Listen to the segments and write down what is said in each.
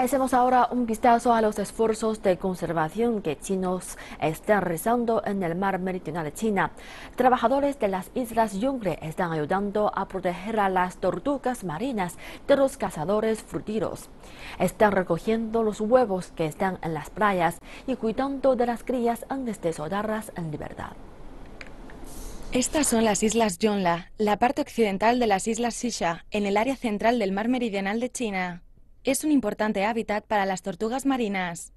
Hacemos ahora un vistazo a los esfuerzos de conservación que chinos están realizando en el mar meridional de China. Trabajadores de las islas Yongre están ayudando a proteger a las tortugas marinas de los cazadores furtivos. Están recogiendo los huevos que están en las playas y cuidando de las crías antes de soltarlas en libertad. Estas son las islas Yonla, la parte occidental de las islas Sisha, en el área central del mar meridional de China. Es un importante hábitat para las tortugas marinas.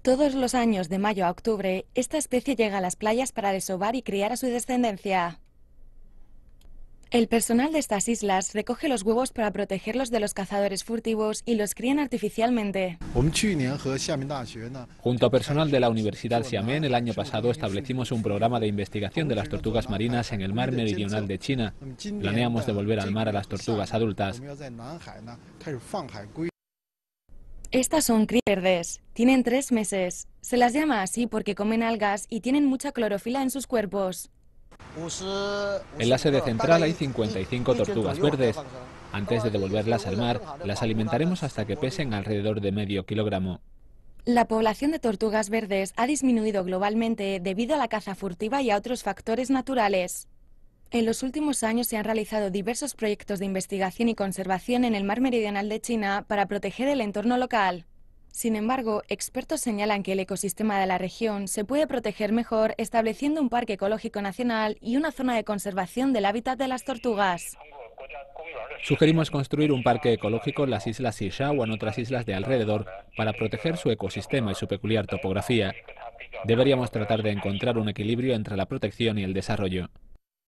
Todos los años, de mayo a octubre, esta especie llega a las playas para desovar y criar a su descendencia. El personal de estas islas recoge los huevos para protegerlos de los cazadores furtivos y los crían artificialmente. Junto a personal de la Universidad Xiamen, el año pasado establecimos un programa de investigación de las tortugas marinas en el mar meridional de China. Planeamos devolver al mar a las tortugas adultas. Estas son crías verdes. Tienen tres meses. Se las llama así porque comen algas y tienen mucha clorofila en sus cuerpos. En la sede central hay 55 tortugas verdes. Antes de devolverlas al mar, las alimentaremos hasta que pesen alrededor de medio kilogramo. La población de tortugas verdes ha disminuido globalmente debido a la caza furtiva y a otros factores naturales. En los últimos años se han realizado diversos proyectos de investigación y conservación en el mar meridional de China para proteger el entorno local. Sin embargo, expertos señalan que el ecosistema de la región se puede proteger mejor estableciendo un parque ecológico nacional y una zona de conservación del hábitat de las tortugas. Sugerimos construir un parque ecológico en las islas Sisha o en otras islas de alrededor para proteger su ecosistema y su peculiar topografía. Deberíamos tratar de encontrar un equilibrio entre la protección y el desarrollo.